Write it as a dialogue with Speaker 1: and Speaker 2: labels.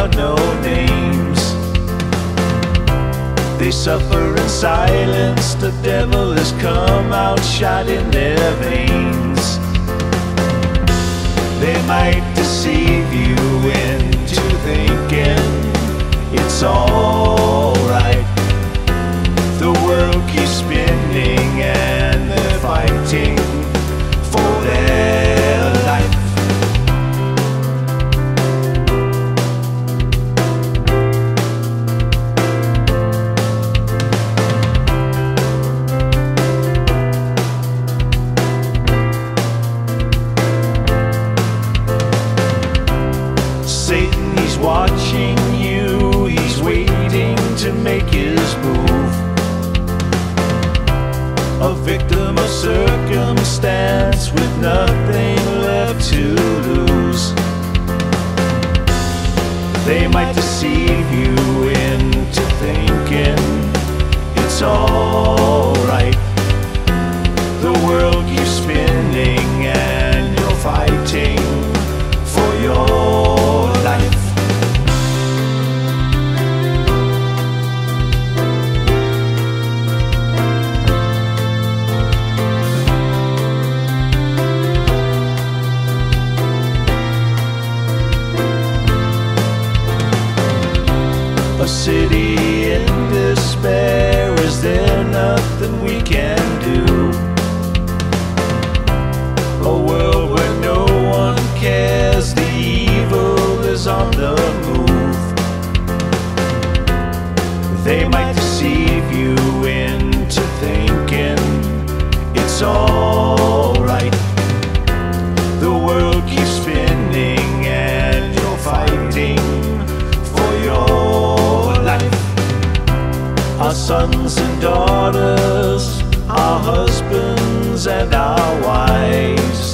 Speaker 1: without no names. They suffer in silence, the devil has come out shot in their veins. They might deceive you city in despair, is there nothing we can do? A world where no one cares, the evil is on the move. They might deceive you into thinking it's alright. Sons and daughters, our husbands and our wives.